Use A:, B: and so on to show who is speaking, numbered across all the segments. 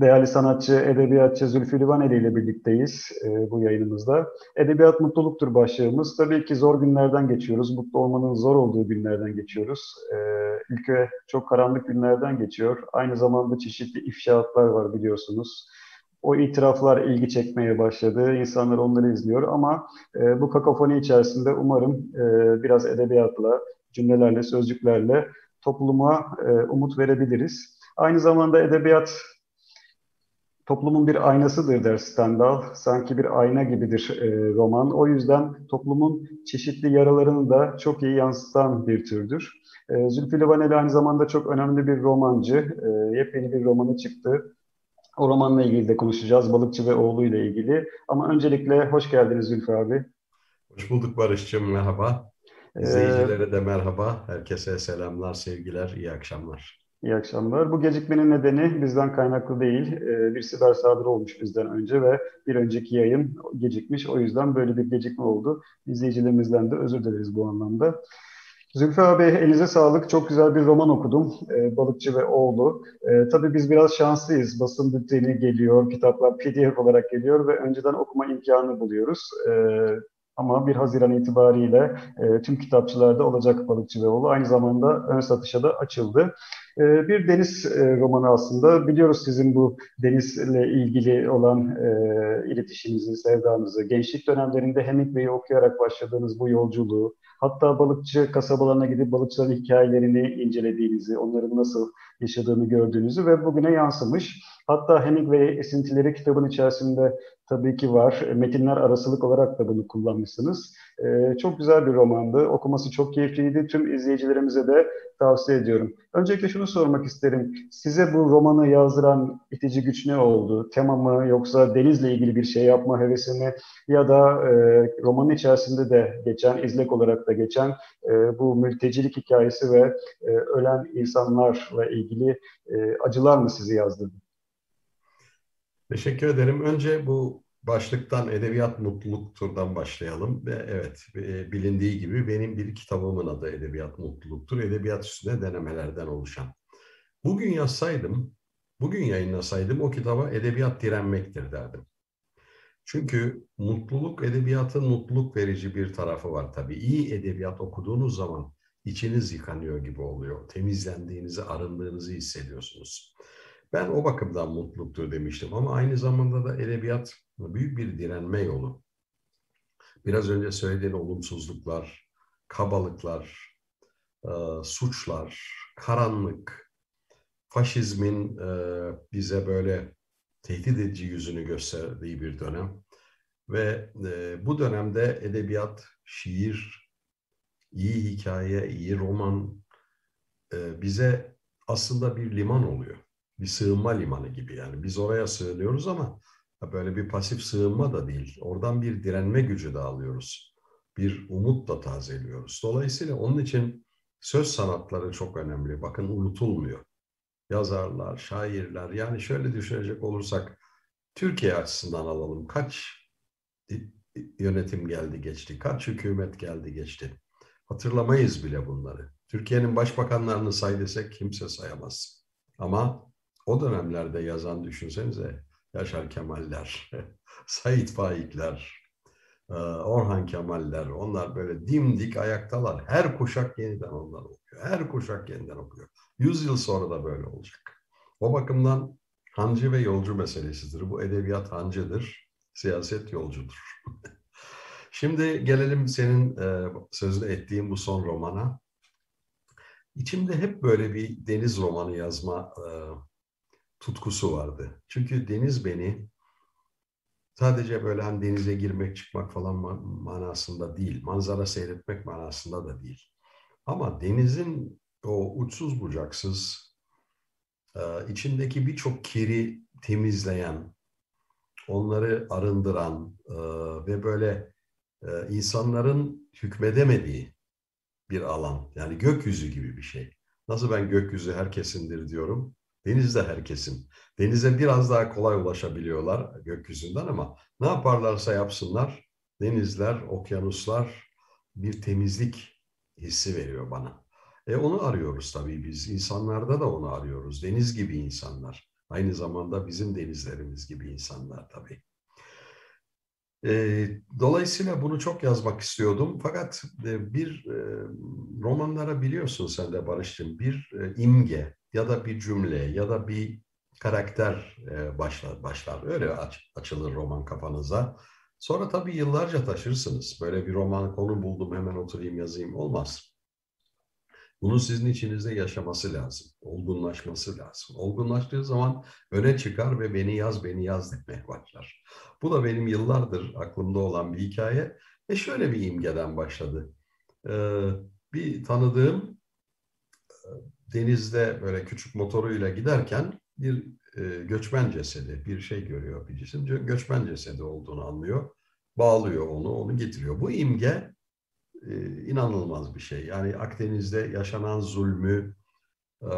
A: Değerli sanatçı, edebiyatçı Zülfü Livaneli ile birlikteyiz e, bu yayınımızda. Edebiyat mutluluktur başlığımız. Tabii ki zor günlerden geçiyoruz. Mutlu olmanın zor olduğu günlerden geçiyoruz. E, ülke çok karanlık günlerden geçiyor. Aynı zamanda çeşitli ifşaatlar var biliyorsunuz. O itiraflar ilgi çekmeye başladı. İnsanlar onları izliyor ama e, bu kakofoni içerisinde umarım e, biraz edebiyatla, cümlelerle, sözcüklerle topluma e, umut verebiliriz. Aynı zamanda edebiyat toplumun bir aynasıdır der Stendhal. Sanki bir ayna gibidir e, roman. O yüzden toplumun çeşitli yaralarını da çok iyi yansıtan bir türdür. E, Zülfü Livaneli aynı zamanda çok önemli bir romancı. E, yepyeni bir romanı çıktı. O romanla ilgili de konuşacağız. Balıkçı ve oğlu ile ilgili. Ama öncelikle hoş geldiniz Zülfü abi.
B: Hoş bulduk Barış'cığım. Merhaba. Ee, İzleyicilere de merhaba. Herkese selamlar, sevgiler, iyi akşamlar.
A: İyi akşamlar. Bu gecikmenin nedeni bizden kaynaklı değil. Ee, bir siber saldırı olmuş bizden önce ve bir önceki yayın gecikmiş. O yüzden böyle bir gecikme oldu. İzleyicilerimizden de özür dileriz bu anlamda. Zülfü abi elinize sağlık. Çok güzel bir roman okudum. Ee, Balıkçı ve Oğlu. Ee, tabii biz biraz şanslıyız. Basın bülteni geliyor, kitaplar PDF olarak geliyor ve önceden okuma imkanı buluyoruz. Ee, ama 1 Haziran itibariyle e, tüm kitapçılarda olacak Balıkçı ve Oğlu. Aynı zamanda ön satışa da açıldı. E, bir deniz e, romanı aslında. Biliyoruz sizin bu denizle ilgili olan e, iletişiminizi, sevdanızı. Gençlik dönemlerinde Hemingway'i okuyarak başladığınız bu yolculuğu, hatta balıkçı kasabalarına gidip balıkçıların hikayelerini incelediğinizi, onların nasıl yaşadığını gördüğünüzü ve bugüne yansımış. Hatta Hemingway esintileri kitabın içerisinde tabii ki var. Metinler arasılık olarak da bunu kullanmışsınız. Ee, çok güzel bir romandı. Okuması çok keyifliydi. Tüm izleyicilerimize de tavsiye ediyorum. Öncelikle şunu sormak isterim. Size bu romanı yazdıran itici güç ne oldu? Tema mı yoksa denizle ilgili bir şey yapma hevesi mi? Ya da e, romanın içerisinde de geçen, izlek olarak da geçen e, bu mültecilik hikayesi ve e, ölen insanlarla ilgili e, acılar mı sizi yazdırdı?
B: Teşekkür ederim. Önce bu başlıktan edebiyat mutluluktur'dan başlayalım. Ve evet e, bilindiği gibi benim bir kitabımın adı Edebiyat Mutluluktur. Edebiyat üstüne denemelerden oluşan. Bugün yazsaydım, bugün yayınlasaydım o kitaba edebiyat direnmektir derdim. Çünkü mutluluk, edebiyatın mutluluk verici bir tarafı var tabii. İyi edebiyat okuduğunuz zaman içiniz yıkanıyor gibi oluyor. Temizlendiğinizi, arındığınızı hissediyorsunuz. Ben o bakımdan mutluluktur demiştim ama aynı zamanda da edebiyat büyük bir direnme yolu. Biraz önce söylediğin olumsuzluklar, kabalıklar, e, suçlar, karanlık, faşizmin e, bize böyle tehdit edici yüzünü gösterdiği bir dönem. Ve e, bu dönemde edebiyat, şiir, iyi hikaye, iyi roman bize aslında bir liman oluyor bir sığınma limanı gibi yani. Biz oraya sığınıyoruz ama böyle bir pasif sığınma da değil. Oradan bir direnme gücü de alıyoruz. Bir umut da tazeliyoruz. Dolayısıyla onun için söz sanatları çok önemli. Bakın unutulmuyor. Yazarlar, şairler yani şöyle düşünecek olursak Türkiye açısından alalım. Kaç yönetim geldi geçti, kaç hükümet geldi geçti. Hatırlamayız bile bunları. Türkiye'nin başbakanlarını say desek kimse sayamaz. Ama o dönemlerde yazan düşünsenize Yaşar Kemaller, Sait Faikler, e, Orhan Kemaller onlar böyle dimdik ayaktalar. Her kuşak yeniden onlar okuyor. Her kuşak yeniden okuyor. Yüz yıl sonra da böyle olacak. O bakımdan hancı ve yolcu meselesidir. Bu edebiyat hancıdır, siyaset yolcudur. Şimdi gelelim senin e, sözünü ettiğin bu son romana. İçimde hep böyle bir deniz romanı yazma e, tutkusu vardı. Çünkü deniz beni sadece böyle hani denize girmek çıkmak falan manasında değil, manzara seyretmek manasında da değil. Ama denizin o uçsuz bucaksız e, içindeki birçok kiri temizleyen, onları arındıran e, ve böyle e, insanların hükmedemediği bir alan. Yani gökyüzü gibi bir şey. Nasıl ben gökyüzü herkesindir diyorum. Deniz de herkesin. Denize biraz daha kolay ulaşabiliyorlar gökyüzünden ama ne yaparlarsa yapsınlar denizler, okyanuslar bir temizlik hissi veriyor bana. E onu arıyoruz tabii biz. İnsanlarda da onu arıyoruz. Deniz gibi insanlar. Aynı zamanda bizim denizlerimiz gibi insanlar tabii. E, dolayısıyla bunu çok yazmak istiyordum. Fakat e, bir e, romanlara biliyorsun sen de Barış'cığım bir e, imge ya da bir cümle ya da bir karakter e, başlar, başlar. Öyle aç, açılır roman kafanıza. Sonra tabii yıllarca taşırsınız. Böyle bir roman konu buldum hemen oturayım yazayım olmaz. Bunun sizin içinizde yaşaması lazım. Olgunlaşması lazım. Olgunlaştığı zaman öne çıkar ve beni yaz, beni yaz demeye başlar. Bu da benim yıllardır aklımda olan bir hikaye. Ve şöyle bir imgeden başladı. Ee, bir tanıdığım denizde böyle küçük motoruyla giderken bir e, göçmen cesedi, bir şey görüyor bir cisim. Göçmen cesedi olduğunu anlıyor. Bağlıyor onu, onu getiriyor. Bu imge e, inanılmaz bir şey. Yani Akdeniz'de yaşanan zulmü, e,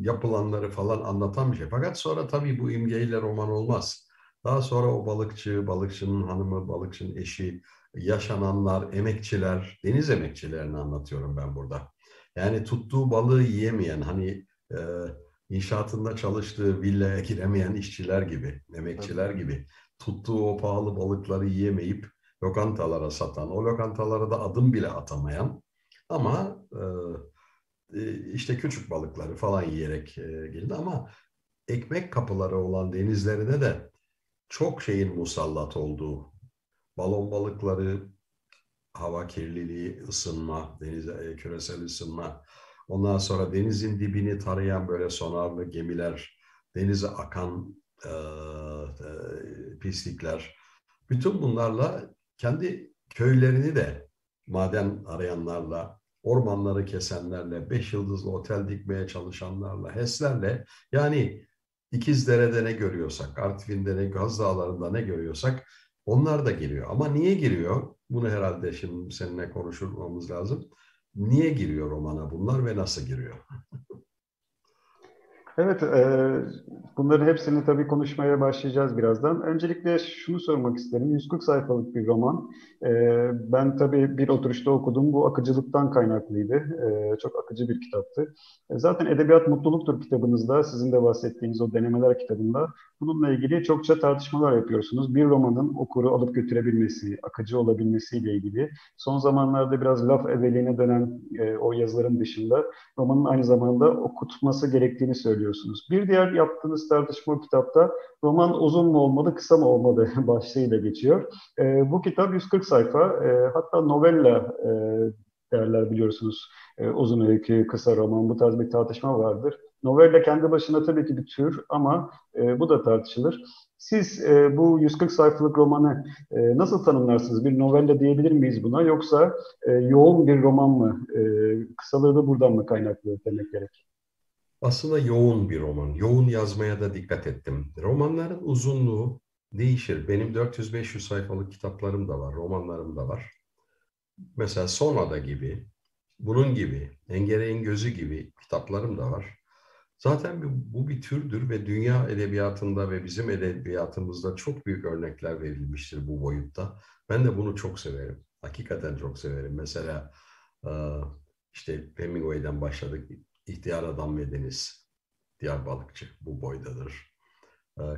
B: yapılanları falan anlatan bir şey. Fakat sonra tabii bu imgeyle roman olmaz. Daha sonra o balıkçı, balıkçının hanımı, balıkçının eşi, yaşananlar, emekçiler, deniz emekçilerini anlatıyorum ben burada. Yani tuttuğu balığı yiyemeyen, hani e, inşaatında çalıştığı villaya giremeyen işçiler gibi, emekçiler gibi tuttuğu o pahalı balıkları yiyemeyip lokantalara satan, o lokantalara da adım bile atamayan ama e, e, işte küçük balıkları falan yiyerek e, geldi ama ekmek kapıları olan denizlerine de çok şeyin musallat olduğu, balon balıkları, hava kirliliği, ısınma, deniz e, küresel ısınma, ondan sonra denizin dibini tarayan böyle sonarlı gemiler, denize akan e, e, pislikler, bütün bunlarla kendi köylerini de maden arayanlarla, ormanları kesenlerle, beş yıldızlı otel dikmeye çalışanlarla, HES'lerle yani İkizdere'de ne görüyorsak, Artvin'de ne, Gaz Dağları'nda ne görüyorsak onlar da giriyor. Ama niye giriyor? Bunu herhalde şimdi seninle konuşmamız lazım. Niye giriyor romana bunlar ve nasıl giriyor?
A: Evet, e, bunların hepsini tabii konuşmaya başlayacağız birazdan. Öncelikle şunu sormak isterim. 140 sayfalık bir roman. E, ben tabii bir oturuşta okudum. Bu akıcılıktan kaynaklıydı. E, çok akıcı bir kitaptı. E, zaten Edebiyat Mutluluktur kitabınızda, sizin de bahsettiğiniz o denemeler kitabında bununla ilgili çokça tartışmalar yapıyorsunuz. Bir romanın okuru alıp götürebilmesi, akıcı olabilmesiyle ilgili. Son zamanlarda biraz laf evveliğine dönen e, o yazıların dışında romanın aynı zamanda okutması gerektiğini söylüyorsunuz. Bir diğer yaptığınız tartışma kitapta roman uzun mu olmalı, kısa mı olmalı başlığıyla geçiyor. E, bu kitap 140 sayfa, e, hatta novella e, derler biliyorsunuz. E, uzun öykü, kısa roman bu tarz bir tartışma vardır. Novella kendi başına tabii ki bir tür ama e, bu da tartışılır. Siz e, bu 140 sayfalık romanı e, nasıl tanımlarsınız? Bir novella diyebilir miyiz buna yoksa e, yoğun bir roman mı? E, kısalığı da buradan mı kaynaklı demek gerek?
B: Aslında yoğun bir roman. Yoğun yazmaya da dikkat ettim. Romanların uzunluğu değişir. Benim 400-500 sayfalık kitaplarım da var, romanlarım da var. Mesela Sonada gibi, bunun gibi, Engere'nin Gözü gibi kitaplarım da var. Zaten bu bir türdür ve dünya edebiyatında ve bizim edebiyatımızda çok büyük örnekler verilmiştir bu boyutta. Ben de bunu çok severim. Hakikaten çok severim. Mesela işte Hemingway'den başladık. İhtiyar Adam ve Deniz, Diğer Balıkçı bu boydadır.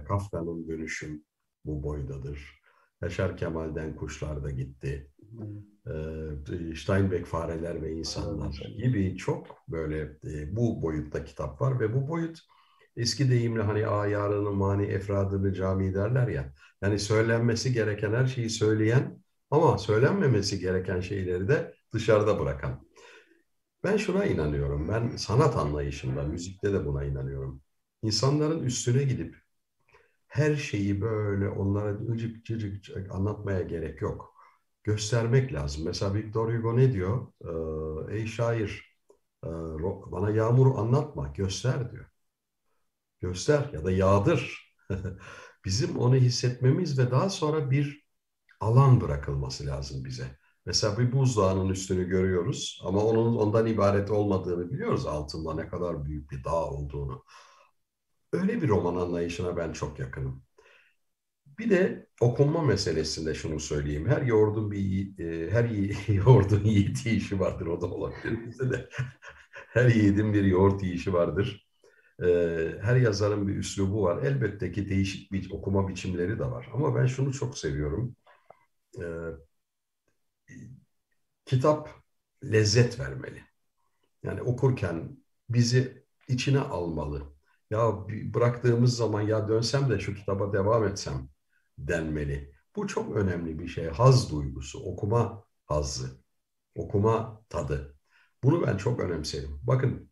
B: Kafka'nın Dönüşüm bu boydadır. Yaşar Kemal'den Kuşlar da gitti. Steinbeck Fareler ve İnsanlar gibi çok böyle bu boyutta kitap var ve bu boyut eski deyimle hani ayarını, mani, efradını, cami derler ya. Yani söylenmesi gereken her şeyi söyleyen ama söylenmemesi gereken şeyleri de dışarıda bırakan. Ben şuna inanıyorum. Ben sanat anlayışında, müzikte de buna inanıyorum. İnsanların üstüne gidip her şeyi böyle onlara ıcık cıcık anlatmaya gerek yok. Göstermek lazım. Mesela Victor Hugo ne diyor? Ee, Ey şair e, bana yağmuru anlatma, göster diyor. Göster ya da yağdır. Bizim onu hissetmemiz ve daha sonra bir alan bırakılması lazım bize. Mesela bir buzdağının üstünü görüyoruz ama onun ondan ibaret olmadığını biliyoruz altında ne kadar büyük bir dağ olduğunu. Öyle bir roman anlayışına ben çok yakınım. Bir de okunma meselesinde şunu söyleyeyim. Her yoğurdun bir e, her yoğurdun yiğit yiyişi vardır o da olabilir bize de. her yiğidin bir yoğurt yiyişi vardır. her yazarın bir üslubu var. Elbette ki değişik bir okuma biçimleri de var. Ama ben şunu çok seviyorum. kitap lezzet vermeli. Yani okurken bizi içine almalı. Ya bıraktığımız zaman ya dönsem de şu kitaba devam etsem denmeli. Bu çok önemli bir şey. Haz duygusu, okuma hazzı, okuma tadı. Bunu ben çok önemserim. Bakın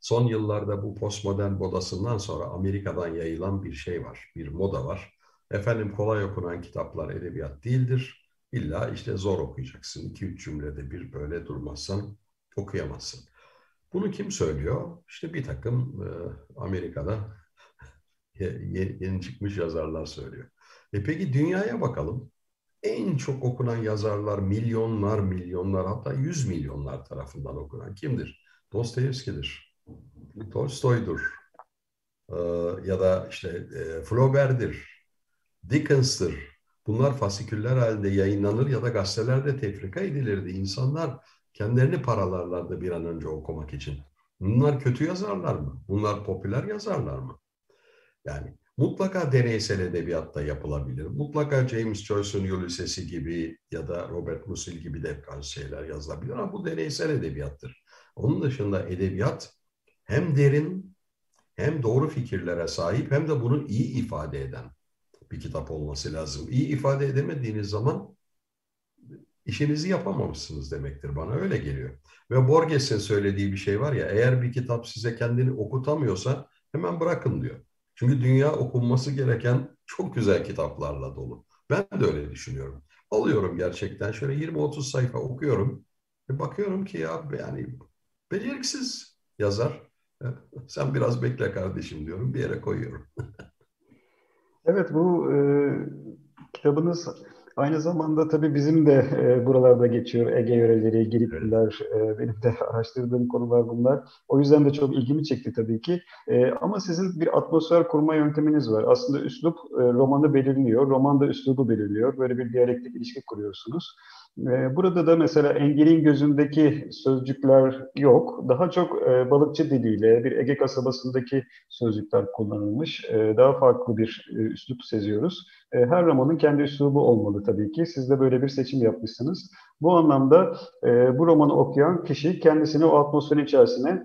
B: son yıllarda bu postmodern modasından sonra Amerika'dan yayılan bir şey var, bir moda var. Efendim kolay okunan kitaplar edebiyat değildir. İlla işte zor okuyacaksın. İki üç cümlede bir böyle durmazsan okuyamazsın. Bunu kim söylüyor? İşte bir takım e, Amerika'da yeni çıkmış yazarlar söylüyor. E peki dünyaya bakalım. En çok okunan yazarlar milyonlar milyonlar hatta yüz milyonlar tarafından okunan kimdir? Dostoyevski'dir. Tolstoy'dur. Ee, ya da işte e, Flaubert'dir. Dickens'tir. Bunlar fasiküller halinde yayınlanır ya da gazetelerde tefrika edilirdi. İnsanlar kendilerini paralarlardı bir an önce okumak için. Bunlar kötü yazarlar mı? Bunlar popüler yazarlar mı? Yani mutlaka deneysel edebiyatta yapılabilir. Mutlaka James Joyce'un Ulysses'i gibi ya da Robert Musil gibi de şeyler yazılabilir ama bu deneysel edebiyattır. Onun dışında edebiyat hem derin hem doğru fikirlere sahip hem de bunu iyi ifade eden bir kitap olması lazım. İyi ifade edemediğiniz zaman işinizi yapamamışsınız demektir. Bana öyle geliyor. Ve Borges'in söylediği bir şey var ya, eğer bir kitap size kendini okutamıyorsa hemen bırakın diyor. Çünkü dünya okunması gereken çok güzel kitaplarla dolu. Ben de öyle düşünüyorum. Alıyorum gerçekten şöyle 20-30 sayfa okuyorum. Ve bakıyorum ki ya yani beceriksiz yazar. Sen biraz bekle kardeşim diyorum. Bir yere koyuyorum.
A: evet bu e, kitabınız Aynı zamanda tabii bizim de e, buralarda geçiyor. Ege yöreleri, Giritliler, e, benim de araştırdığım konular bunlar. O yüzden de çok ilgimi çekti tabii ki. E, ama sizin bir atmosfer kurma yönteminiz var. Aslında üslup e, romanı belirliyor, roman da üslubu belirliyor. Böyle bir diyalektik ilişki kuruyorsunuz. Ee, burada da mesela Engel'in gözündeki sözcükler yok. Daha çok e, balıkçı diliyle bir Ege kasabasındaki sözcükler kullanılmış. E, daha farklı bir e, üslup seziyoruz. Her romanın kendi üslubu olmalı tabii ki. Siz de böyle bir seçim yapmışsınız. Bu anlamda bu romanı okuyan kişi kendisini o atmosferin içerisine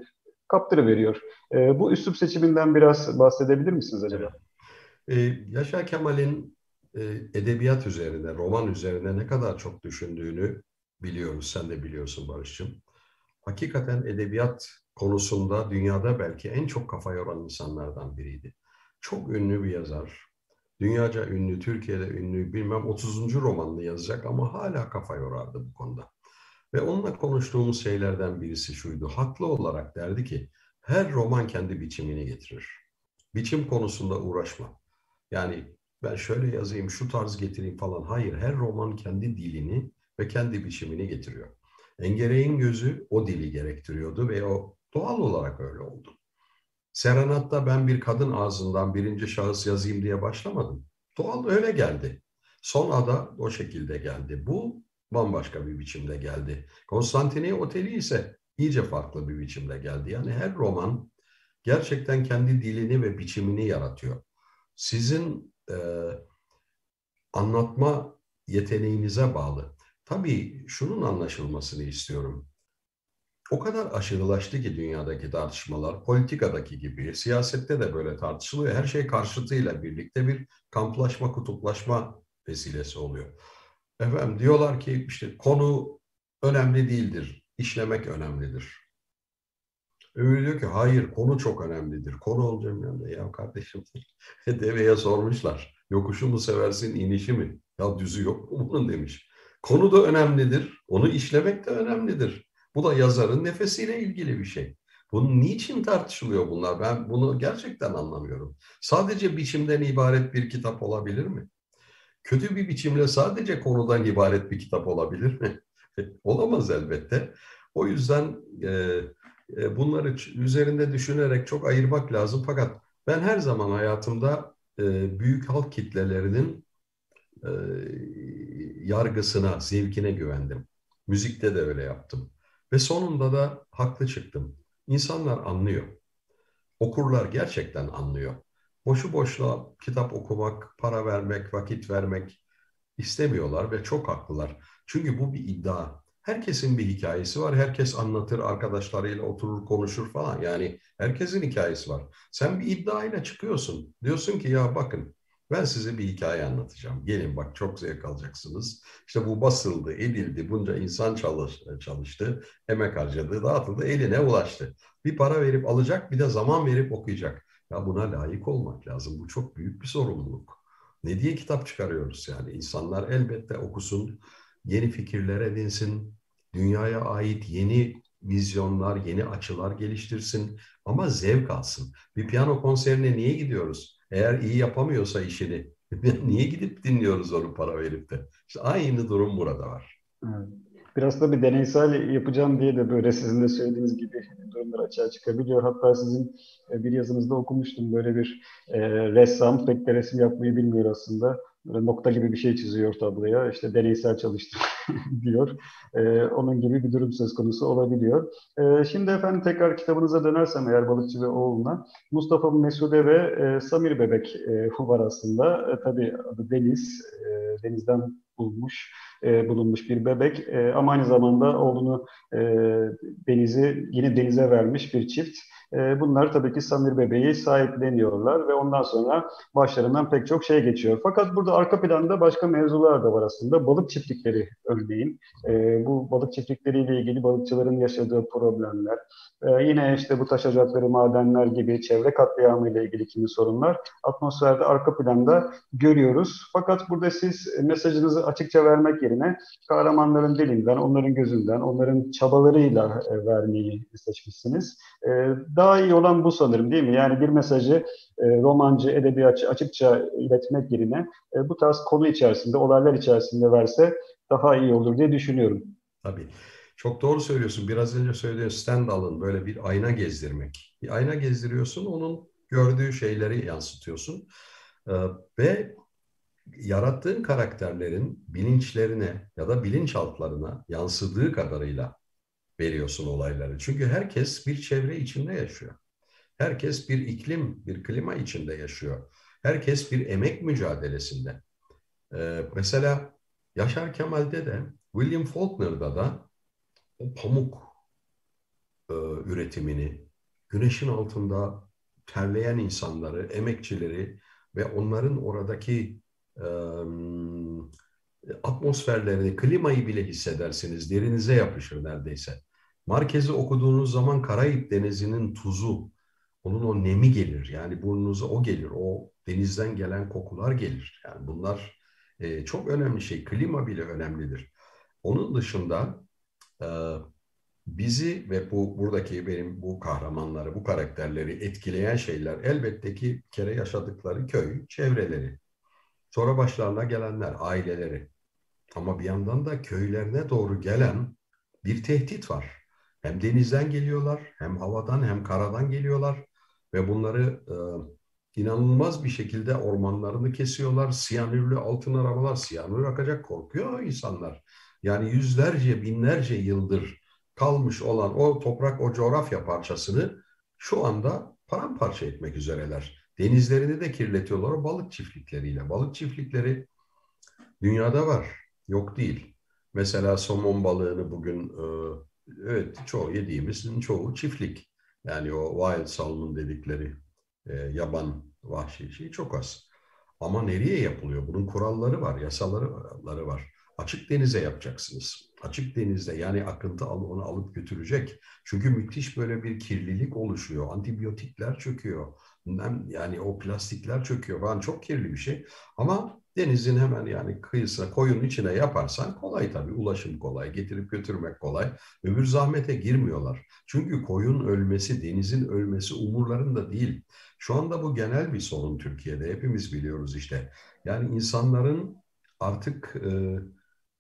A: kaptırıveriyor. Bu üslup seçiminden biraz bahsedebilir misiniz acaba?
B: Ee, Yaşar Kemal'in edebiyat üzerine, roman üzerine ne kadar çok düşündüğünü biliyoruz. Sen de biliyorsun Barış'cığım. Hakikaten edebiyat konusunda dünyada belki en çok kafa yoran insanlardan biriydi. Çok ünlü bir yazar. Dünyaca ünlü, Türkiye'de ünlü, bilmem 30. romanını yazacak ama hala kafa yorardı bu konuda. Ve onunla konuştuğumuz şeylerden birisi şuydu. Haklı olarak derdi ki her roman kendi biçimini getirir. Biçim konusunda uğraşma. Yani ben şöyle yazayım, şu tarz getireyim falan. Hayır, her roman kendi dilini ve kendi biçimini getiriyor. Engere'in gözü o dili gerektiriyordu ve o doğal olarak öyle oldu. Serenat'ta ben bir kadın ağzından birinci şahıs yazayım diye başlamadım. Doğal öyle geldi. Son ada o şekilde geldi. Bu bambaşka bir biçimde geldi. Konstantini Oteli ise iyice farklı bir biçimde geldi. Yani her roman gerçekten kendi dilini ve biçimini yaratıyor. Sizin e, anlatma yeteneğinize bağlı. Tabii şunun anlaşılmasını istiyorum. O kadar aşırılaştı ki dünyadaki tartışmalar, politikadaki gibi, siyasette de böyle tartışılıyor. Her şey karşıtıyla birlikte bir kamplaşma, kutuplaşma vesilesi oluyor. Efendim diyorlar ki işte konu önemli değildir, işlemek önemlidir. Öbürü diyor ki hayır konu çok önemlidir. Konu olacağım yanında. Ya kardeşim deveye sormuşlar. Yokuşu mu seversin inişi mi? Ya düzü yok mu bunun demiş. Konu da önemlidir. Onu işlemek de önemlidir. Bu da yazarın nefesiyle ilgili bir şey. Bunun niçin tartışılıyor bunlar? Ben bunu gerçekten anlamıyorum. Sadece biçimden ibaret bir kitap olabilir mi? Kötü bir biçimle sadece konudan ibaret bir kitap olabilir mi? Olamaz elbette. O yüzden e, bunları üzerinde düşünerek çok ayırmak lazım. Fakat ben her zaman hayatımda e, büyük halk kitlelerinin e, yargısına, zevkine güvendim. Müzikte de öyle yaptım. Ve sonunda da haklı çıktım. İnsanlar anlıyor. Okurlar gerçekten anlıyor. Boşu boşuna kitap okumak, para vermek, vakit vermek istemiyorlar ve çok haklılar. Çünkü bu bir iddia. Herkesin bir hikayesi var. Herkes anlatır, arkadaşlarıyla oturur, konuşur falan. Yani herkesin hikayesi var. Sen bir iddiayla çıkıyorsun. Diyorsun ki ya bakın ben size bir hikaye anlatacağım. Gelin bak çok zevk alacaksınız. İşte bu basıldı, edildi, bunca insan çalıştı, çalıştı emek harcadı, dağıtıldı, eline ulaştı. Bir para verip alacak, bir de zaman verip okuyacak. Ya buna layık olmak lazım. Bu çok büyük bir sorumluluk. Ne diye kitap çıkarıyoruz yani? İnsanlar elbette okusun, yeni fikirler edinsin, dünyaya ait yeni vizyonlar, yeni açılar geliştirsin ama zevk alsın. Bir piyano konserine niye gidiyoruz? Eğer iyi yapamıyorsa işini niye gidip dinliyoruz onu para verip de? İşte aynı durum burada var.
A: Biraz da bir deneysel yapacağım diye de böyle sizin de söylediğiniz gibi durumlar açığa çıkabiliyor. Hatta sizin e, bir yazınızda okumuştum böyle bir e, ressam pek de resim yapmayı bilmiyor aslında. Nokta gibi bir şey çiziyor tabloya. İşte deneysel çalıştım diyor. E, onun gibi bir durum söz konusu olabiliyor. E, şimdi efendim tekrar kitabınıza dönersem eğer Balıkçı ve Oğluna Mustafa Mesude ve e, Samir Bebek e, var aslında. E, tabii adı Deniz. E, denizden bulmuş e, bulunmuş bir bebek e, ama aynı zamanda oğlunu e, denizi yine denize vermiş bir çift. E, bunlar tabii ki Samir bebeği sahipleniyorlar ve ondan sonra başlarından pek çok şey geçiyor. Fakat burada arka planda başka mevzular da var aslında. Balık çiftlikleri örneğin. E, bu balık çiftlikleriyle ilgili balıkçıların yaşadığı problemler. E, yine işte bu taş ocakları, madenler gibi çevre katliamı ile ilgili kimi sorunlar atmosferde arka planda görüyoruz. Fakat burada siz mesajınızı açıkça vermek yerine kahramanların dilinden, onların gözünden, onların çabalarıyla e, vermeyi seçmişsiniz. E, daha iyi olan bu sanırım değil mi? Yani bir mesajı e, romancı, edebiyatçı açıkça iletmek yerine e, bu tarz konu içerisinde, olaylar içerisinde verse daha iyi olur diye düşünüyorum.
B: Tabii. Çok doğru söylüyorsun. Biraz önce söylediğin Stendhal'ın böyle bir ayna gezdirmek. Bir ayna gezdiriyorsun, onun gördüğü şeyleri yansıtıyorsun. Ee, ve yarattığın karakterlerin bilinçlerine ya da bilinçaltlarına yansıdığı kadarıyla veriyorsun olayları. Çünkü herkes bir çevre içinde yaşıyor. Herkes bir iklim, bir klima içinde yaşıyor. Herkes bir emek mücadelesinde. Ee, mesela Yaşar Kemal'de de, William Faulkner'da da o pamuk e, üretimini, güneşin altında terleyen insanları, emekçileri ve onların oradaki e, atmosferlerini, klimayı bile hissedersiniz. Derinize yapışır neredeyse. Markez'i okuduğunuz zaman Karayip Denizi'nin tuzu, onun o nemi gelir. Yani burnunuza o gelir. O denizden gelen kokular gelir. Yani bunlar e, çok önemli şey. Klima bile önemlidir. Onun dışında e, bizi ve bu buradaki benim bu kahramanları, bu karakterleri etkileyen şeyler elbette ki kere yaşadıkları köy, çevreleri. Sonra başlarına gelenler, aileleri. Ama bir yandan da köylerine doğru gelen bir tehdit var. Hem denizden geliyorlar, hem havadan hem karadan geliyorlar ve bunları e, inanılmaz bir şekilde ormanlarını kesiyorlar. Siyanürlü altın arabalar, siyanür akacak korkuyor insanlar. Yani yüzlerce, binlerce yıldır kalmış olan o toprak, o coğrafya parçasını şu anda paramparça etmek üzereler. Denizlerini de kirletiyorlar balık çiftlikleriyle. Balık çiftlikleri dünyada var, yok değil. Mesela somon balığını bugün, e, evet çoğu yediğimizin çoğu çiftlik. Yani o wild salmon dedikleri e, yaban vahşi şey çok az. Ama nereye yapılıyor? Bunun kuralları var, yasaları var. Açık denize yapacaksınız. Açık denizde yani akıntı onu alıp götürecek. Çünkü müthiş böyle bir kirlilik oluşuyor. Antibiyotikler çöküyor. Yani o plastikler çöküyor falan çok kirli bir şey. Ama denizin hemen yani kıyısına koyunun içine yaparsan kolay tabii. Ulaşım kolay, getirip götürmek kolay. Öbür zahmete girmiyorlar. Çünkü koyun ölmesi, denizin ölmesi umurlarında değil. Şu anda bu genel bir sorun Türkiye'de. Hepimiz biliyoruz işte. Yani insanların artık e,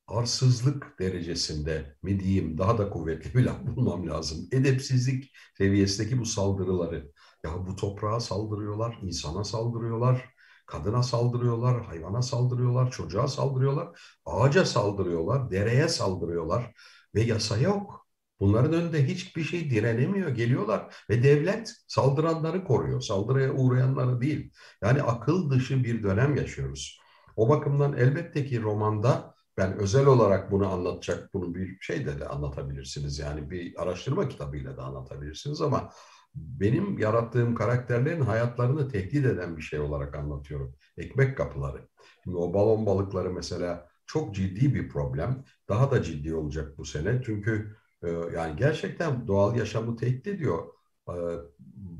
B: arsızlık derecesinde mi diyeyim daha da kuvvetli bir laf bulmam lazım. Edepsizlik seviyesindeki bu saldırıları. Ya bu toprağa saldırıyorlar, insana saldırıyorlar, kadına saldırıyorlar, hayvana saldırıyorlar, çocuğa saldırıyorlar, ağaca saldırıyorlar, dereye saldırıyorlar ve yasa yok. Bunların önünde hiçbir şey direnemiyor. Geliyorlar ve devlet saldıranları koruyor. Saldırıya uğrayanları değil. Yani akıl dışı bir dönem yaşıyoruz. O bakımdan elbette ki romanda ben özel olarak bunu anlatacak, bunu bir şeyde de anlatabilirsiniz. Yani bir araştırma kitabıyla da anlatabilirsiniz ama benim yarattığım karakterlerin hayatlarını tehdit eden bir şey olarak anlatıyorum. Ekmek kapıları. Şimdi o balon balıkları mesela çok ciddi bir problem. Daha da ciddi olacak bu sene. Çünkü e, yani gerçekten doğal yaşamı tehdit ediyor. E,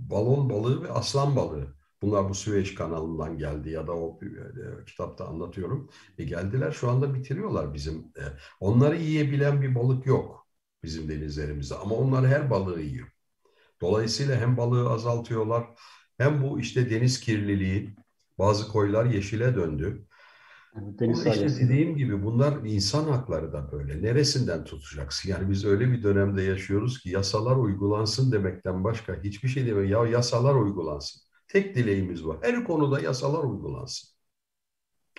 B: balon balığı ve aslan balığı. Bunlar bu Süveyş kanalından geldi ya da o e, kitapta anlatıyorum. E geldiler şu anda bitiriyorlar bizim. E, onları yiyebilen bir balık yok bizim denizlerimizde ama onlar her balığı yiyor. Dolayısıyla hem balığı azaltıyorlar hem bu işte deniz kirliliği bazı koylar yeşile döndü. Deniz işte dediğim gibi bunlar insan hakları da böyle. Neresinden tutacaksın? Yani biz öyle bir dönemde yaşıyoruz ki yasalar uygulansın demekten başka hiçbir şey demiyor. Ya yasalar uygulansın. Tek dileğimiz var. Her konuda yasalar uygulansın.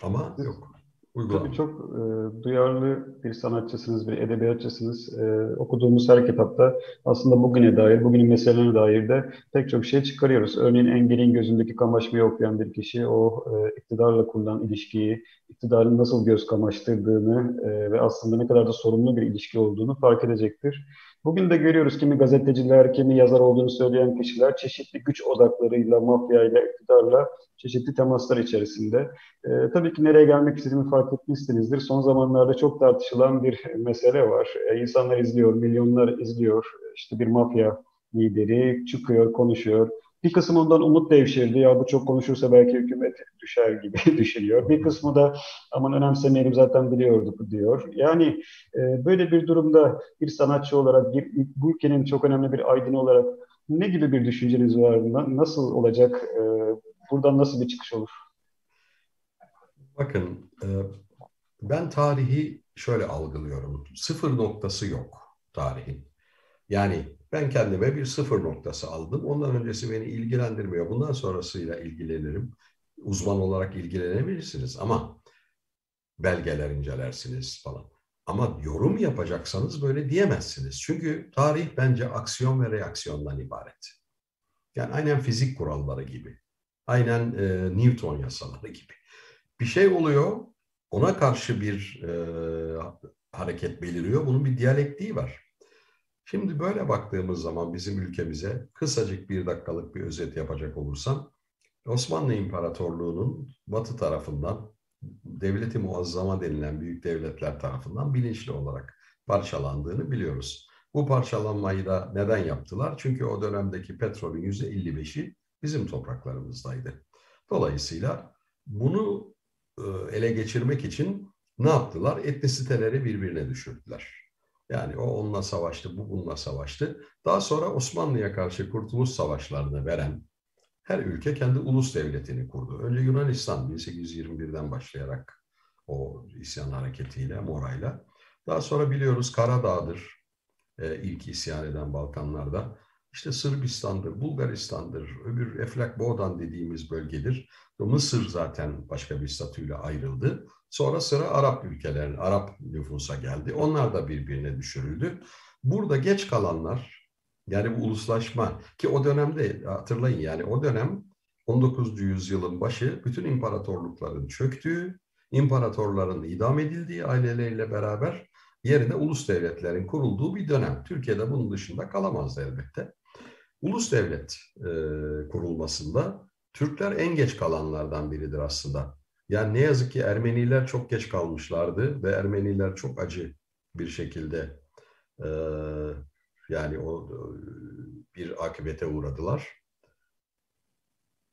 B: Ama yok.
A: Uygulanma. Tabii çok e, duyarlı bir sanatçısınız, bir edebiyatçısınız. E, okuduğumuz her kitapta aslında bugüne dair, bugünün meselelerine dair de pek çok şey çıkarıyoruz. Örneğin Engel'in gözündeki kamaşmayı okuyan bir kişi o e, iktidarla kurulan ilişkiyi, iktidarın nasıl göz kamaştırdığını e, ve aslında ne kadar da sorumlu bir ilişki olduğunu fark edecektir. Bugün de görüyoruz kimi gazeteciler, kimi yazar olduğunu söyleyen kişiler çeşitli güç odaklarıyla, mafyayla, iktidarla çeşitli temaslar içerisinde. E, tabii ki nereye gelmek istediğimi fark etmişsinizdir. Son zamanlarda çok tartışılan bir mesele var. E, insanlar izliyor, milyonlar izliyor. İşte bir mafya lideri çıkıyor, konuşuyor. Bir kısmı ondan umut devşirdi. Ya bu çok konuşursa belki hükümet düşer gibi düşünüyor. Bir kısmı da aman önemsemeyelim zaten biliyorduk diyor. Yani e, böyle bir durumda bir sanatçı olarak, bir, bu ülkenin çok önemli bir aydın olarak ne gibi bir düşünceniz var? Nasıl olacak? E, buradan nasıl bir çıkış olur?
B: Bakın, e, ben tarihi şöyle algılıyorum. Sıfır noktası yok tarihin. Yani ben kendime bir sıfır noktası aldım. Ondan öncesi beni ilgilendirmiyor. Bundan sonrasıyla ilgilenirim. Uzman olarak ilgilenebilirsiniz ama belgeler incelersiniz falan. Ama yorum yapacaksanız böyle diyemezsiniz. Çünkü tarih bence aksiyon ve reaksiyondan ibaret. Yani aynen fizik kuralları gibi. Aynen e, Newton yasaları gibi. Bir şey oluyor, ona karşı bir e, hareket beliriyor. Bunun bir diyalektiği var. Şimdi böyle baktığımız zaman bizim ülkemize kısacık bir dakikalık bir özet yapacak olursam Osmanlı İmparatorluğu'nun batı tarafından devleti muazzama denilen büyük devletler tarafından bilinçli olarak parçalandığını biliyoruz. Bu parçalanmayı da neden yaptılar? Çünkü o dönemdeki petrolün yüzde 55'i bizim topraklarımızdaydı. Dolayısıyla bunu e, ele geçirmek için ne yaptılar? Etnisiteleri birbirine düşürdüler. Yani o onunla savaştı, bu bununla savaştı. Daha sonra Osmanlı'ya karşı kurtuluş savaşlarını veren her ülke kendi ulus devletini kurdu. Önce Yunanistan 1821'den başlayarak o isyan hareketiyle, Moray'la. Daha sonra biliyoruz Karadağ'dır e, ilk isyan eden Balkanlarda. İşte Sırbistan'dır, Bulgaristan'dır, öbür Eflak Boğdan dediğimiz bölgedir. Mısır zaten başka bir statüyle ayrıldı. Sonra sıra Arap ülkelerin, Arap nüfusa geldi. Onlar da birbirine düşürüldü. Burada geç kalanlar, yani bu uluslaşma ki o dönemde hatırlayın yani o dönem 19. yüzyılın başı bütün imparatorlukların çöktüğü, imparatorların idam edildiği aileleriyle beraber yerine ulus devletlerin kurulduğu bir dönem. Türkiye'de bunun dışında kalamazdı elbette. Ulus devlet e, kurulmasında Türkler en geç kalanlardan biridir aslında. Yani ne yazık ki Ermeniler çok geç kalmışlardı ve Ermeniler çok acı bir şekilde e, yani o bir akıbete uğradılar.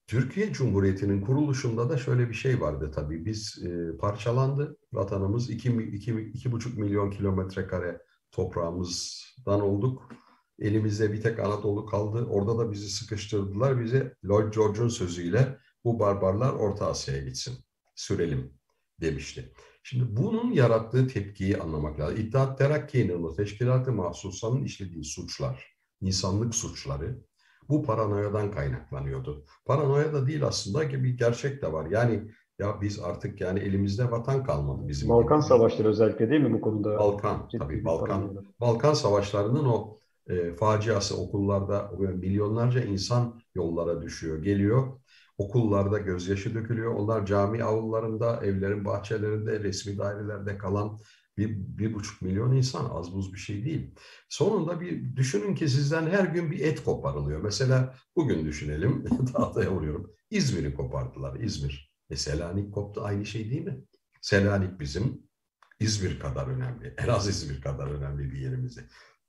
B: Türkiye Cumhuriyeti'nin kuruluşunda da şöyle bir şey vardı tabii. Biz e, parçalandı. Vatanımız 2,5 milyon kilometre kare toprağımızdan olduk. Elimizde bir tek Anadolu kaldı. Orada da bizi sıkıştırdılar. Bize Lloyd George'un sözüyle bu barbarlar Orta Asya'ya gitsin sürelim demişti. Şimdi bunun yarattığı tepkiyi anlamak lazım. İttihat Terakki'nin o teşkilat-ı mahsusanın işlediği suçlar, insanlık suçları bu paranoyadan kaynaklanıyordu. Paranoya da değil aslında ki bir gerçek de var. Yani Ya biz artık yani elimizde vatan kalmadı bizim.
A: Balkan gibi. Savaşları özellikle değil mi bu konuda?
B: Balkan tabii Balkan. Balkan Savaşlarının o e, faciası okullarda milyonlarca insan yollara düşüyor, geliyor. Okullarda gözyaşı dökülüyor. Onlar cami avlularında, evlerin bahçelerinde, resmi dairelerde kalan bir, bir buçuk milyon insan az buz bir şey değil. Sonunda bir düşünün ki sizden her gün bir et koparılıyor. Mesela bugün düşünelim, tahtaya vuruyorum. İzmir'i kopardılar, İzmir. E Selanik koptu aynı şey değil mi? Selanik bizim İzmir kadar önemli. En az İzmir kadar önemli bir yerimizde.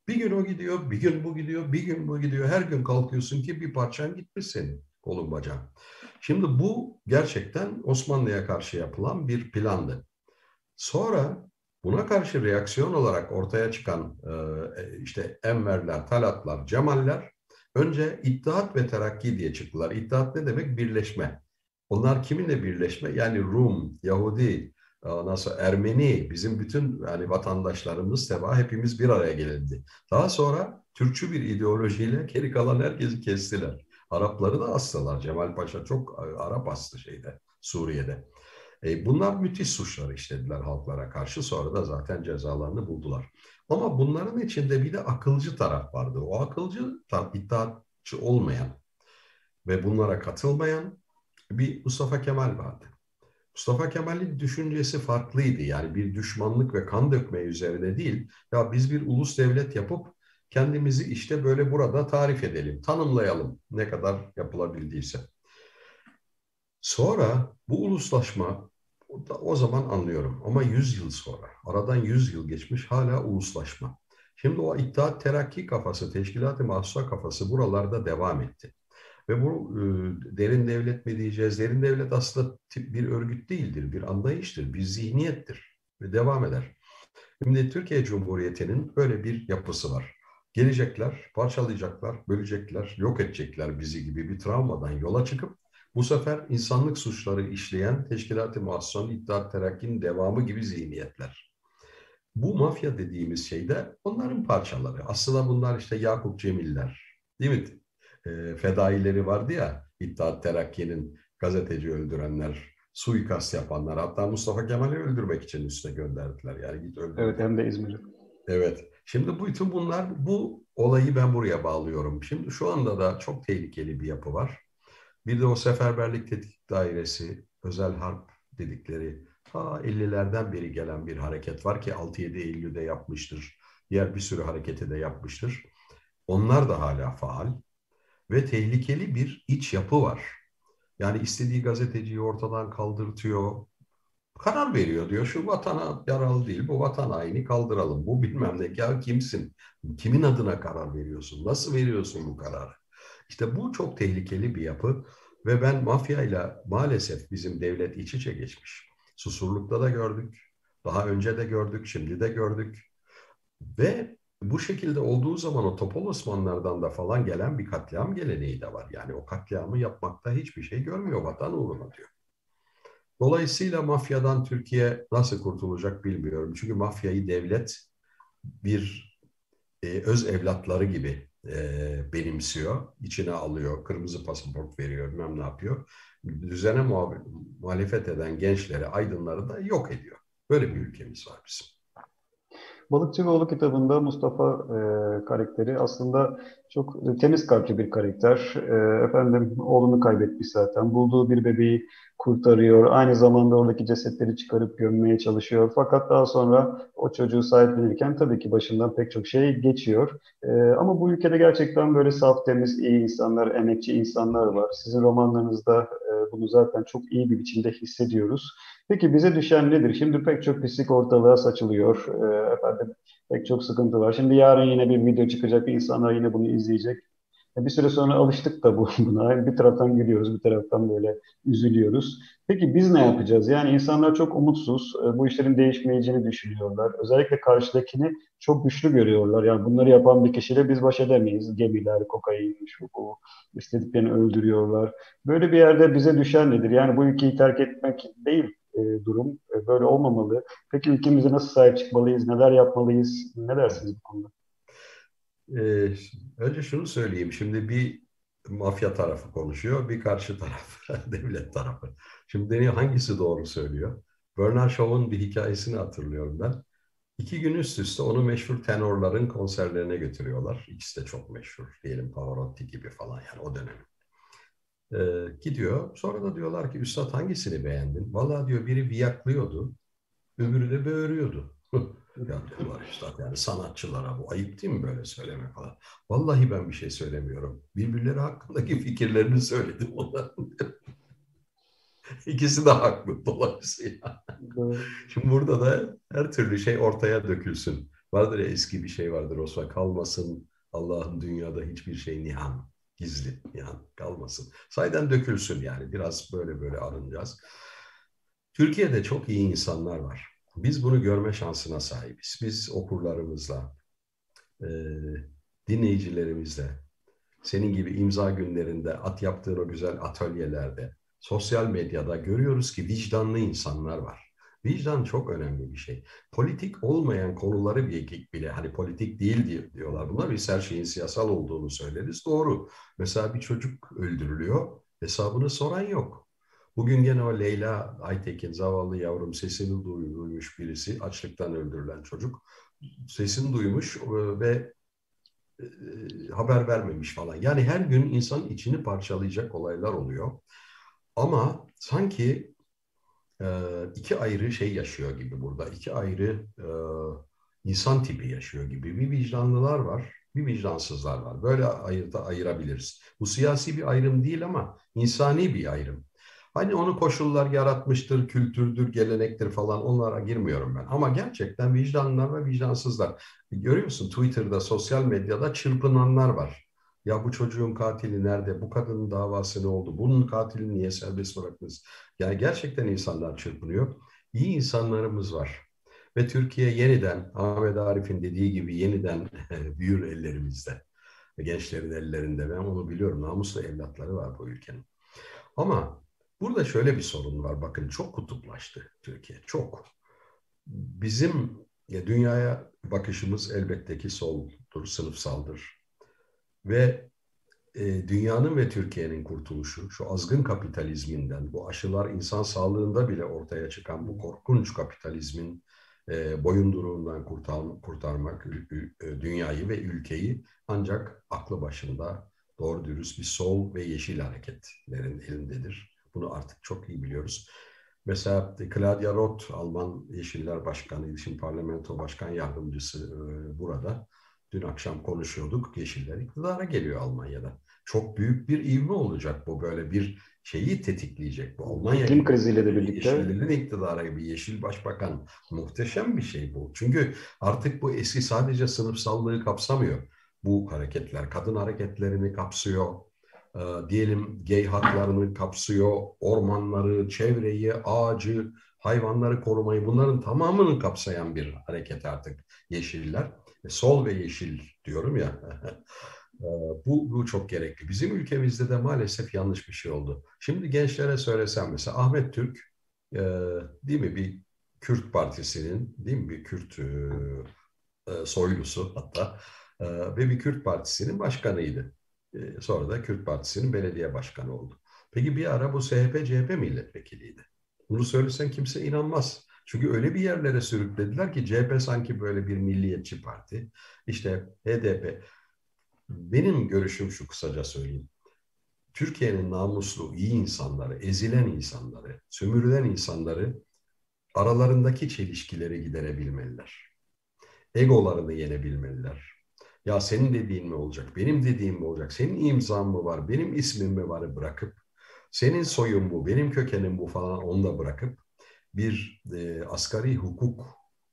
B: Bir gün o gidiyor, bir gün bu gidiyor, bir gün bu gidiyor. Her gün kalkıyorsun ki bir parçan gitmiş senin kolun bacağın. Şimdi bu gerçekten Osmanlı'ya karşı yapılan bir plandı. Sonra buna karşı reaksiyon olarak ortaya çıkan e, işte Enverler, Talatlar, Cemaller önce İttihat ve Terakki diye çıktılar. İttihat ne demek? Birleşme. Onlar kiminle birleşme? Yani Rum, Yahudi, Ondan sonra Ermeni, bizim bütün yani vatandaşlarımız teba hepimiz bir araya gelindi. Daha sonra Türkçü bir ideolojiyle geri kalan herkesi kestiler. Arapları da astılar. Cemal Paşa çok Arap astı şeyde, Suriye'de. E, bunlar müthiş suçlar işlediler halklara karşı. Sonra da zaten cezalarını buldular. Ama bunların içinde bir de akılcı taraf vardı. O akılcı taraf, iddiatçı olmayan ve bunlara katılmayan bir Mustafa Kemal vardı. Mustafa Kemal'in düşüncesi farklıydı. Yani bir düşmanlık ve kan dökme üzerine değil. Ya biz bir ulus devlet yapıp kendimizi işte böyle burada tarif edelim, tanımlayalım ne kadar yapılabildiyse. Sonra bu uluslaşma o zaman anlıyorum ama 100 yıl sonra, aradan 100 yıl geçmiş hala uluslaşma. Şimdi o İttihat Terakki kafası, Teşkilat-ı Mahsusa kafası buralarda devam etti. Ve bu e, derin devlet mi diyeceğiz? Derin devlet aslında tip bir örgüt değildir, bir anlayıştır, bir zihniyettir ve devam eder. Şimdi Türkiye Cumhuriyeti'nin böyle bir yapısı var. Gelecekler, parçalayacaklar, bölecekler, yok edecekler bizi gibi bir travmadan yola çıkıp bu sefer insanlık suçları işleyen Teşkilat-ı Muasson, İttihat Terakki'nin devamı gibi zihniyetler. Bu mafya dediğimiz şey de onların parçaları. Aslında bunlar işte Yakup Cemiller, değil mi? E, fedaileri vardı ya, İttihat Terakki'nin gazeteci öldürenler, suikast yapanlar. Hatta Mustafa Kemal'i öldürmek için üstüne gönderdiler. Yani git öldür.
A: Evet hem de İzmir'i.
B: Evet. Şimdi bütün bunlar, bu olayı ben buraya bağlıyorum. Şimdi şu anda da çok tehlikeli bir yapı var. Bir de o seferberlik tetkik dairesi, özel harp dedikleri ta 50'lerden beri gelen bir hareket var ki 6-7 Eylül'de yapmıştır. Diğer bir sürü hareketi de yapmıştır. Onlar da hala faal ve tehlikeli bir iç yapı var. Yani istediği gazeteciyi ortadan kaldırtıyor, karar veriyor diyor. Şu vatana yaralı değil, bu vatan haini kaldıralım. Bu bilmem ne. Ya kimsin? Kimin adına karar veriyorsun? Nasıl veriyorsun bu kararı? İşte bu çok tehlikeli bir yapı ve ben mafyayla maalesef bizim devlet iç içe geçmiş. Susurluk'ta da gördük, daha önce de gördük, şimdi de gördük. Ve bu şekilde olduğu zaman o Topal Osmanlılardan da falan gelen bir katliam geleneği de var. Yani o katliamı yapmakta hiçbir şey görmüyor vatan uğruna diyor. Dolayısıyla mafyadan Türkiye nasıl kurtulacak bilmiyorum. Çünkü mafyayı devlet bir e, öz evlatları gibi e, benimsiyor, içine alıyor, kırmızı pasaport veriyor, bilmem ne yapıyor. Düzene muhalefet eden gençleri, aydınları da yok ediyor. Böyle bir ülkemiz var bizim.
A: Balıkçı ve Oğlu kitabında Mustafa e, karakteri aslında çok temiz kalpli bir karakter. E, efendim oğlunu kaybetmiş zaten. Bulduğu bir bebeği kurtarıyor. Aynı zamanda oradaki cesetleri çıkarıp gömmeye çalışıyor. Fakat daha sonra o çocuğu sahiplenirken tabii ki başından pek çok şey geçiyor. E, ama bu ülkede gerçekten böyle saf, temiz, iyi insanlar, emekçi insanlar var. Sizin romanlarınızda bunu zaten çok iyi bir biçimde hissediyoruz. Peki bize düşen nedir? Şimdi pek çok pislik ortalığa saçılıyor. E, efendim pek çok sıkıntı var. Şimdi yarın yine bir video çıkacak. İnsanlar yine bunu izleyecek. Bir süre sonra alıştık da buna. Bir taraftan gülüyoruz, bir taraftan böyle üzülüyoruz. Peki biz ne yapacağız? Yani insanlar çok umutsuz. E, bu işlerin değişmeyeceğini düşünüyorlar. Özellikle karşıdakini çok güçlü görüyorlar. Yani bunları yapan bir kişiyle biz baş edemeyiz. Gemiler, kokain, şu bu. istediklerini öldürüyorlar. Böyle bir yerde bize düşen nedir? Yani bu ülkeyi terk etmek değil e, durum. E, böyle olmamalı. Peki ülkemize nasıl sahip çıkmalıyız? Neler yapmalıyız? Ne dersiniz bu konuda?
B: Ee, önce şunu söyleyeyim. Şimdi bir mafya tarafı konuşuyor, bir karşı taraf devlet tarafı. Şimdi hangisi doğru söylüyor? Bernard Shaw'un bir hikayesini hatırlıyorum ben. İki gün üst üste onu meşhur tenorların konserlerine götürüyorlar. İkisi de çok meşhur. Diyelim Pavarotti gibi falan yani o dönem. Ee, gidiyor. Sonra da diyorlar ki Üstad hangisini beğendin? Vallahi diyor biri viyaklıyordu. Öbürü de böğürüyordu. ya diyorlar Üstad yani sanatçılara bu ayıp değil mi böyle söyleme falan. Vallahi ben bir şey söylemiyorum. Birbirleri hakkındaki fikirlerini söyledim onların. İkisi de haklı dolayısıyla. Şimdi burada da her türlü şey ortaya dökülsün. Vardır ya eski bir şey vardır olsa kalmasın Allah'ın dünyada hiçbir şey nihan, gizli nihan kalmasın. Sayden dökülsün yani biraz böyle böyle arınacağız. Türkiye'de çok iyi insanlar var. Biz bunu görme şansına sahibiz. Biz okurlarımızla, e, dinleyicilerimizle, senin gibi imza günlerinde, at yaptığın o güzel atölyelerde, sosyal medyada görüyoruz ki vicdanlı insanlar var. Vicdan çok önemli bir şey. Politik olmayan konuları bile hani politik değil diyorlar bunlar. Biz her şeyin siyasal olduğunu söyleriz. Doğru. Mesela bir çocuk öldürülüyor. Hesabını soran yok. Bugün gene o Leyla Aytekin zavallı yavrum sesini duymuş birisi. Açlıktan öldürülen çocuk. Sesini duymuş e, ve e, haber vermemiş falan. Yani her gün insanın içini parçalayacak olaylar oluyor. Ama sanki e, iki ayrı şey yaşıyor gibi burada. iki ayrı e, insan tipi yaşıyor gibi. Bir vicdanlılar var, bir vicdansızlar var. Böyle ayırta ayırabiliriz. Bu siyasi bir ayrım değil ama insani bir ayrım. Hani onu koşullar yaratmıştır, kültürdür, gelenektir falan onlara girmiyorum ben. Ama gerçekten vicdanlılar ve vicdansızlar. Görüyorsun Twitter'da, sosyal medyada çırpınanlar var. Ya bu çocuğun katili nerede? Bu kadının davası ne oldu? Bunun katilini niye serbest bıraktınız? Yani gerçekten insanlar çırpınıyor. İyi insanlarımız var. Ve Türkiye yeniden Ahmet Arif'in dediği gibi yeniden büyür ellerimizde. Gençlerin ellerinde. Ben onu biliyorum. Namuslu evlatları var bu ülkenin. Ama burada şöyle bir sorun var. Bakın çok kutuplaştı Türkiye. Çok. Bizim ya dünyaya bakışımız elbette ki soldur, sınıfsaldır ve e, dünyanın ve Türkiye'nin kurtuluşu, şu azgın kapitalizminden, bu aşılar insan sağlığında bile ortaya çıkan bu korkunç kapitalizmin e, boyunduruğundan kurtar, kurtarmak e, dünyayı ve ülkeyi ancak aklı başında doğru dürüst bir sol ve yeşil hareketlerin elindedir. Bunu artık çok iyi biliyoruz. Mesela Claudia Roth, Alman Yeşiller Başkanı, şimdi parlamento başkan yardımcısı e, burada Dün akşam konuşuyorduk. Yeşiller iktidara geliyor Almanya'da. Çok büyük bir ivme olacak bu. Böyle bir şeyi tetikleyecek bu. Almanya
A: İklim kriziyle de birlikte.
B: Yeşillerin iktidara gibi yeşil başbakan muhteşem bir şey bu. Çünkü artık bu eski sadece sınıfsallığı kapsamıyor. Bu hareketler kadın hareketlerini kapsıyor. E, diyelim gay haklarını kapsıyor. Ormanları, çevreyi, ağacı, hayvanları korumayı bunların tamamını kapsayan bir hareket artık yeşiller sol ve yeşil diyorum ya. Ee, bu, bu çok gerekli. Bizim ülkemizde de maalesef yanlış bir şey oldu. Şimdi gençlere söylesem mesela Ahmet Türk e, değil mi bir Kürt partisinin değil mi bir Kürt e, e soylusu hatta e, ve bir Kürt partisinin başkanıydı. Sonra da Kürt partisinin belediye başkanı oldu. Peki bir ara bu SHP CHP milletvekiliydi. Bunu söylesen kimse inanmaz. Çünkü öyle bir yerlere sürüklediler ki CHP sanki böyle bir milliyetçi parti. İşte HDP. Benim görüşüm şu kısaca söyleyeyim. Türkiye'nin namuslu, iyi insanları, ezilen insanları, sömürülen insanları aralarındaki çelişkileri giderebilmeliler. Egolarını yenebilmeliler. Ya senin dediğin mi olacak, benim dediğim mi olacak, senin imzan mı var, benim ismim mi var bırakıp, senin soyun bu, benim kökenim bu falan onu da bırakıp bir e, asgari hukuk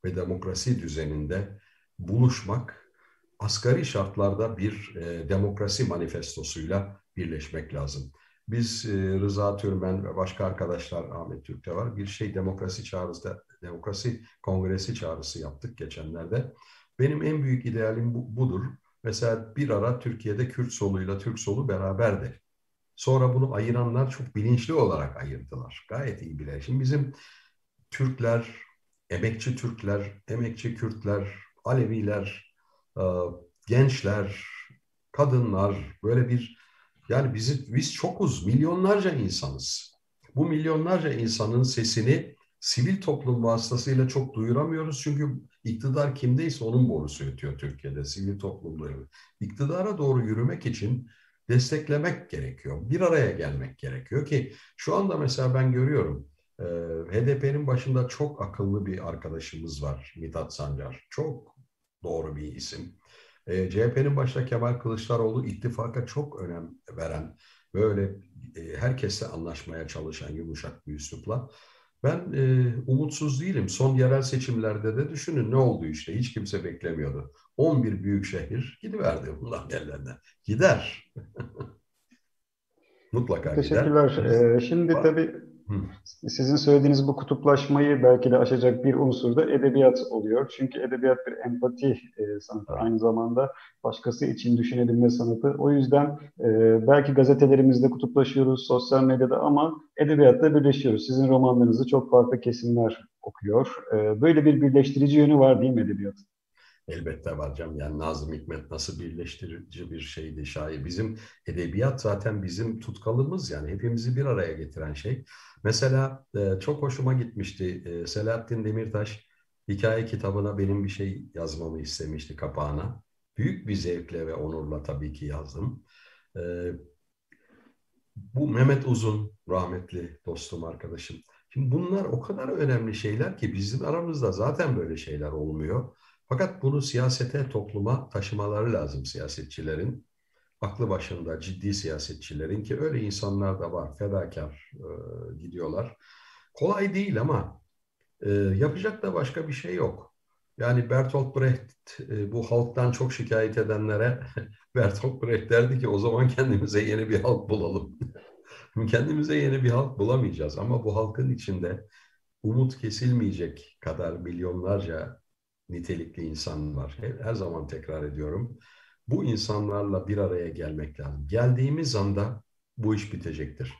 B: ve demokrasi düzeninde buluşmak, asgari şartlarda bir e, demokrasi manifestosuyla birleşmek lazım. Biz e, Rıza Türmen ve başka arkadaşlar Ahmet Türk'te var. Bir şey demokrasi çağrısı, demokrasi kongresi çağrısı yaptık geçenlerde. Benim en büyük idealim bu, budur. Mesela bir ara Türkiye'de Kürt soluyla Türk solu beraberdi. Sonra bunu ayıranlar çok bilinçli olarak ayırdılar. Gayet iyi bilir. Şimdi bizim Türkler, emekçi Türkler, emekçi Kürtler, Aleviler, e, gençler, kadınlar böyle bir Yani bizi, biz çokuz, milyonlarca insanız. Bu milyonlarca insanın sesini sivil toplum vasıtasıyla çok duyuramıyoruz. Çünkü iktidar kimdeyse onun borusu ötüyor Türkiye'de, sivil toplumları. İktidara doğru yürümek için desteklemek gerekiyor. Bir araya gelmek gerekiyor ki şu anda mesela ben görüyorum e, HDP'nin başında çok akıllı bir arkadaşımız var Mithat Sancar. Çok doğru bir isim. E, CHP'nin başında Kemal Kılıçdaroğlu ittifaka çok önem veren, böyle e, herkesle anlaşmaya çalışan yumuşak bir üslupla. Ben e, umutsuz değilim. Son yerel seçimlerde de düşünün ne oldu işte. Hiç kimse beklemiyordu. 11 büyük şehir gidiverdi bundan yerlerine. Gider. Mutlaka
A: Teşekkürler.
B: gider.
A: Ee, şimdi tabii sizin söylediğiniz bu kutuplaşmayı belki de aşacak bir unsur da edebiyat oluyor. Çünkü edebiyat bir empati e, sanatı. Aynı zamanda başkası için düşünebilme sanatı. O yüzden e, belki gazetelerimizde kutuplaşıyoruz, sosyal medyada ama edebiyatta birleşiyoruz. Sizin romanlarınızı çok farklı kesimler okuyor. E, böyle bir birleştirici yönü var değil mi edebiyatın?
B: Elbette var canım. Yani Nazım Hikmet nasıl birleştirici bir şeydi şair. Bizim edebiyat zaten bizim tutkalımız yani hepimizi bir araya getiren şey. Mesela e, çok hoşuma gitmişti. E, Selahattin Demirtaş hikaye kitabına benim bir şey yazmamı istemişti kapağına. Büyük bir zevkle ve onurla tabii ki yazdım. E, bu Mehmet Uzun rahmetli dostum arkadaşım. Şimdi bunlar o kadar önemli şeyler ki bizim aramızda zaten böyle şeyler olmuyor. Fakat bunu siyasete, topluma taşımaları lazım siyasetçilerin. Aklı başında ciddi siyasetçilerin ki öyle insanlar da var. Fedakar e, gidiyorlar. Kolay değil ama e, yapacak da başka bir şey yok. Yani Bertolt Brecht e, bu halktan çok şikayet edenlere Bertolt Brecht derdi ki o zaman kendimize yeni bir halk bulalım. kendimize yeni bir halk bulamayacağız ama bu halkın içinde umut kesilmeyecek kadar milyonlarca nitelikli insan var. Her zaman tekrar ediyorum. Bu insanlarla bir araya gelmek lazım. Geldiğimiz anda bu iş bitecektir.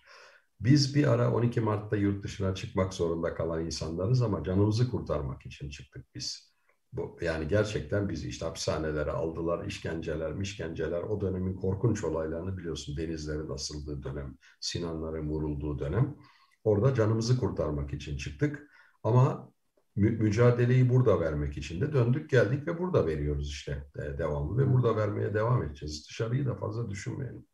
B: Biz bir ara 12 Mart'ta yurt dışına çıkmak zorunda kalan insanlarız ama canımızı kurtarmak için çıktık biz. Bu, yani gerçekten bizi işte hapishanelere aldılar, işkenceler, mişkenceler, o dönemin korkunç olaylarını biliyorsun. Denizlerin asıldığı dönem, Sinanların vurulduğu dönem. Orada canımızı kurtarmak için çıktık. Ama mü mücadeleyi burada vermek için de döndük geldik ve burada veriyoruz işte e, devamlı ve burada vermeye devam edeceğiz. Dışarıyı da fazla düşünmeyelim.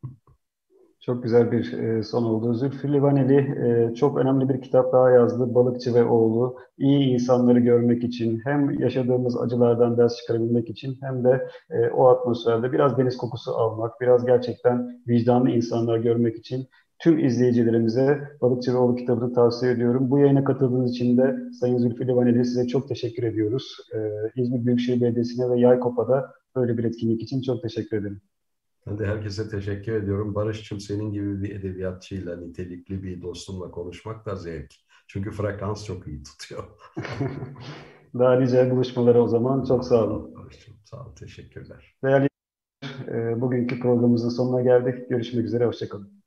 A: Çok güzel bir e, son oldu. Zülfü Livaneli e, çok önemli bir kitap daha yazdı. Balıkçı ve Oğlu. İyi insanları görmek için hem yaşadığımız acılardan ders çıkarabilmek için hem de e, o atmosferde biraz deniz kokusu almak, biraz gerçekten vicdanlı insanlar görmek için tüm izleyicilerimize Balıkçı ve Oğlu kitabını tavsiye ediyorum. Bu yayına katıldığınız için de Sayın Zülfü Livaneli size çok teşekkür ediyoruz. Ee, İzmir Büyükşehir Belediyesi'ne ve Yaykop'a böyle bir etkinlik için çok teşekkür ederim.
B: Ben de herkese teşekkür ediyorum. Barış'cığım senin gibi bir edebiyatçıyla, nitelikli bir dostumla konuşmak da zevk. Çünkü frekans çok iyi tutuyor.
A: Daha nice buluşmalara o zaman. Çok sağ olun.
B: Barış'cığım sağ ol. Teşekkürler.
A: Değerli e, bugünkü programımızın sonuna geldik. Görüşmek üzere. Hoşçakalın.